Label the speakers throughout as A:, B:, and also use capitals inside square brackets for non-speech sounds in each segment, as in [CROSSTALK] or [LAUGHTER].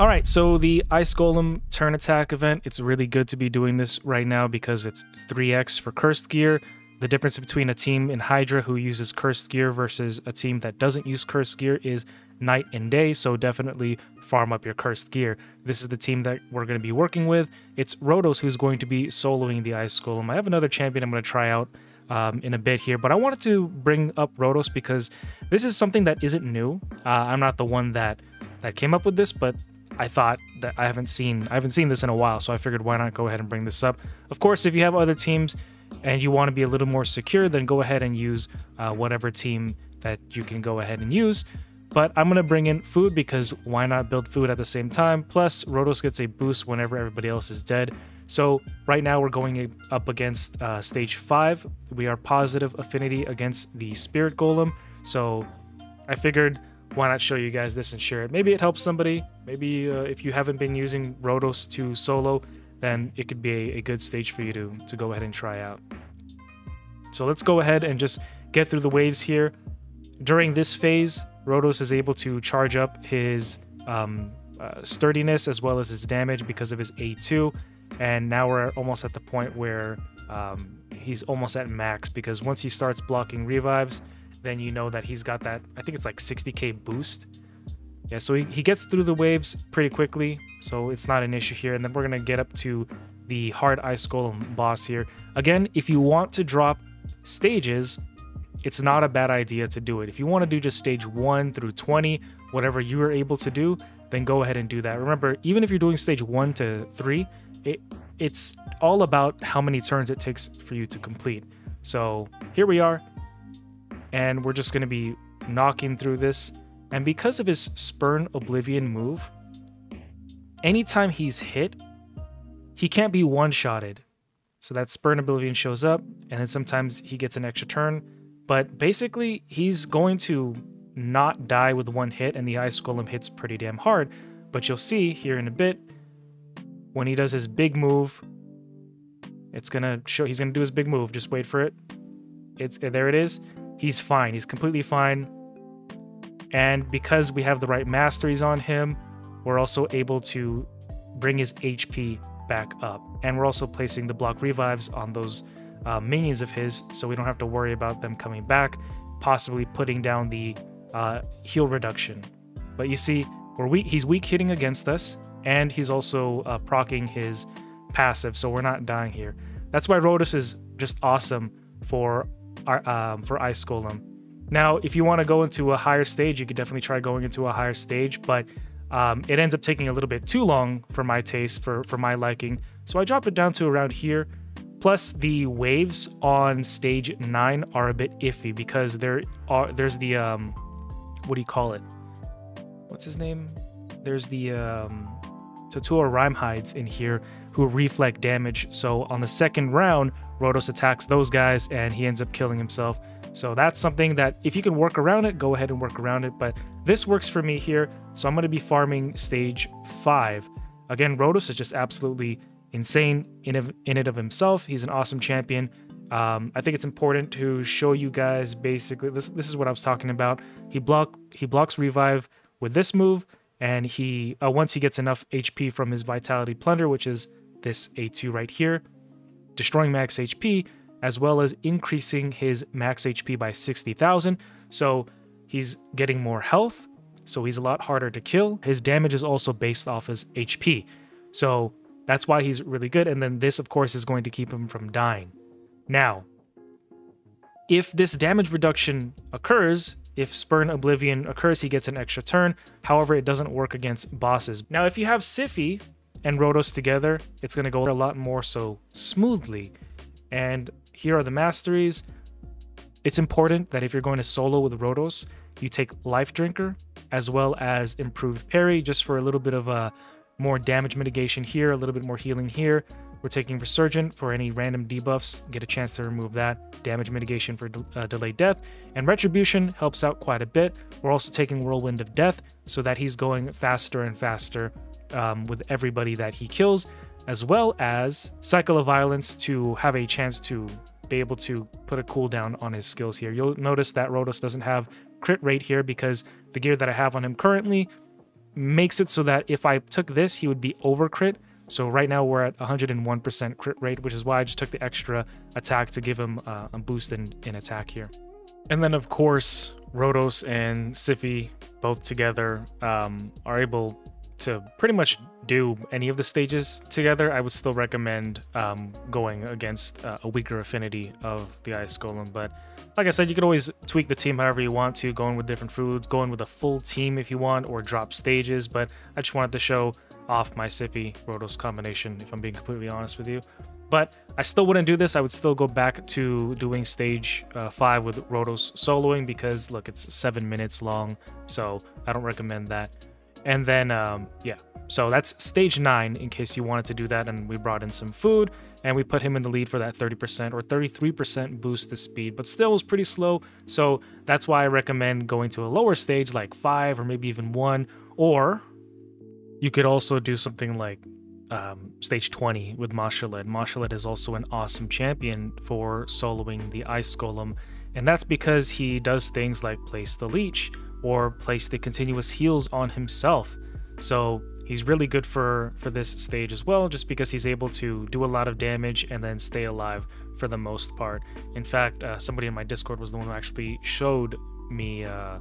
A: All right, so the Ice Golem turn attack event, it's really good to be doing this right now because it's 3x for cursed gear. The difference between a team in Hydra who uses cursed gear versus a team that doesn't use cursed gear is night and day, so definitely farm up your cursed gear. This is the team that we're going to be working with. It's Rotos who's going to be soloing the Ice Golem. I have another champion I'm going to try out um, in a bit here, but I wanted to bring up Rotos because this is something that isn't new. Uh, I'm not the one that that came up with this, but I thought that I haven't seen I haven't seen this in a while, so I figured why not go ahead and bring this up. Of course, if you have other teams and you want to be a little more secure, then go ahead and use uh, whatever team that you can go ahead and use. But I'm gonna bring in food because why not build food at the same time? Plus, Rotos gets a boost whenever everybody else is dead. So right now we're going up against uh, stage five. We are positive affinity against the Spirit Golem. So I figured why not show you guys this and share it? Maybe it helps somebody. Maybe uh, if you haven't been using Rotos to solo, then it could be a, a, good stage for you to, to go ahead and try out. So let's go ahead and just get through the waves here. During this phase, Rotos is able to charge up his um, uh, sturdiness as well as his damage because of his A2. And now we're almost at the point where um, he's almost at max because once he starts blocking revives, then you know that he's got that, I think it's like 60k boost. Yeah, so he, he gets through the waves pretty quickly, so it's not an issue here. And then we're going to get up to the hard ice golem boss here. Again, if you want to drop stages, it's not a bad idea to do it. If you want to do just stage 1 through 20, whatever you are able to do, then go ahead and do that. Remember, even if you're doing stage 1 to 3, it it's all about how many turns it takes for you to complete. So here we are and we're just going to be knocking through this. And because of his Spurn Oblivion move, anytime he's hit, he can't be one-shotted. So that Spurn Oblivion shows up, and then sometimes he gets an extra turn. But basically, he's going to not die with one hit, and the Ice Golem hits pretty damn hard. But you'll see here in a bit, when he does his big move, it's gonna show he's gonna do his big move. Just wait for it. It's there it is he's fine. He's completely fine. And because we have the right masteries on him, we're also able to bring his HP back up. And we're also placing the block revives on those uh, minions of his, so we don't have to worry about them coming back, possibly putting down the uh, heal reduction. But you see, we're weak. He's weak hitting against us, and he's also uh, procking his passive, so we're not dying here. That's why Rotos is just awesome for um, for Ice Golem. Now, if you want to go into a higher stage, you could definitely try going into a higher stage, but um, it ends up taking a little bit too long for my taste, for, for my liking. So I drop it down to around here. Plus, the waves on stage 9 are a bit iffy because there are there's the um, what do you call it? What's his name? There's the um, Totua Rhymehides in here who reflect damage. So on the second round, Rotos attacks those guys and he ends up killing himself. So that's something that if you can work around it, go ahead and work around it. But this works for me here. So I'm going to be farming stage 5. Again, Rotos is just absolutely insane in, of, in it of himself. He's an awesome champion. Um, I think it's important to show you guys basically this. This is what I was talking about. He block he blocks revive with this move, and he uh, once he gets enough HP from his Vitality Plunder, which is this A2 right here, destroying max HP, as well as increasing his max HP by 60,000. So he's getting more health, so he's a lot harder to kill. His damage is also based off his HP. So that's why he's really good. And then this, of course, is going to keep him from dying. Now, if this damage reduction occurs, if Spurn Oblivion occurs, he gets an extra turn. However, it doesn't work against bosses. Now, if you have Siphi and Rotos together, it's going to go a lot more so smoothly. And here are the masteries. It's important that if you're going to solo with Rotos, you take Life Drinker as well as Improved Parry just for a little bit of a more damage mitigation here, a little bit more healing here. We're taking Resurgent for any random debuffs, get a chance to remove that. Damage mitigation for de uh, delayed death. And Retribution helps out quite a bit. We're also taking Whirlwind of Death so that he's going faster and faster um, with everybody that he kills, as well as Cycle of Violence to have a chance to be able to put a cooldown on his skills here. You'll notice that Rotos doesn't have crit rate here because the gear that I have on him currently makes it so that if I took this, he would be over crit. So right now we're at 101% crit rate, which is why I just took the extra attack to give him uh, a boost in, in attack here. And then of course, Rotos and Siphi both together um, are able to pretty much do any of the stages together, I would still recommend um, going against uh, a weaker affinity of the Ice Golem. But like I said, you could always tweak the team however you want to, go in with different foods, go in with a full team if you want, or drop stages. But I just wanted to show off my Siphi Rotos combination, if I'm being completely honest with you. But I still wouldn't do this. I would still go back to doing stage uh, 5 with Rotos soloing because, look, it's 7 minutes long, so I don't recommend that. And then, um, yeah, so that's stage 9 in case you wanted to do that. And we brought in some food and we put him in the lead for that 30% or 33% boost to speed, but still was pretty slow. So that's why I recommend going to a lower stage like 5 or maybe even 1. Or you could also do something like um, stage 20 with Mashaled. Mashaled is also an awesome champion for soloing the Ice Golem, and that's because he does things like place the leech or place the continuous heals on himself. So he's really good for, for this stage as well, just because he's able to do a lot of damage and then stay alive for the most part. In fact, uh, somebody in my Discord was the one who actually showed me uh,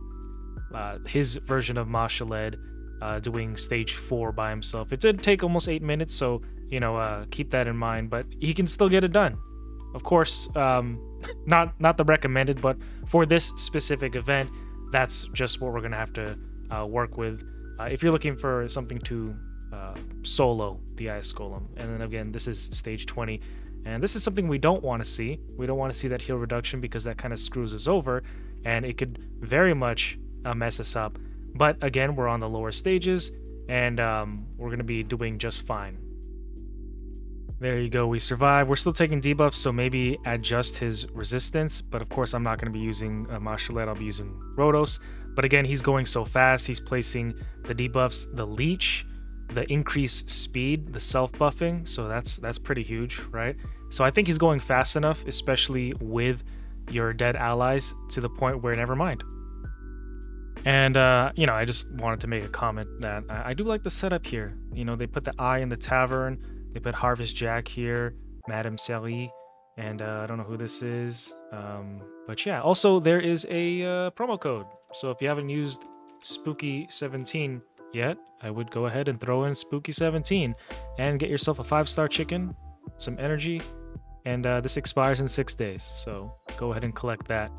A: uh, his version of Mashaled uh, doing stage four by himself. It did take almost eight minutes, so you know uh, keep that in mind. But he can still get it done. Of course, um, [LAUGHS] not not the recommended, but for this specific event, that's just what we're gonna have to uh, work with. Uh, if you're looking for something to uh, solo the Ice Golem, and then again, this is stage 20. And this is something we don't want to see. We don't want to see that heal reduction because that kind of screws us over, and it could very much uh, mess us up. But again, we're on the lower stages, and um, we're going to be doing just fine. There you go, we survive. We're still taking debuffs, so maybe adjust his resistance. But of course, I'm not going to be using uh, I'll be using Rotos. But again, he's going so fast. He's placing the debuffs, the Leech, the increased speed, the self-buffing. So that's that's pretty huge, right? So I think he's going fast enough, especially with your dead allies, to the point where never mind. And, uh, you know, I just wanted to make a comment that I, I do like the setup here. You know, they put the eye in the tavern, they put Harvest Jack here, Madame Sally, and uh, I don't know who this is. Um, but yeah, also there is a uh, promo code. So if you haven't used Spooky17 yet, I would go ahead and throw in Spooky17 and get yourself a five star chicken, some energy, and uh, this expires in six days. So go ahead and collect that.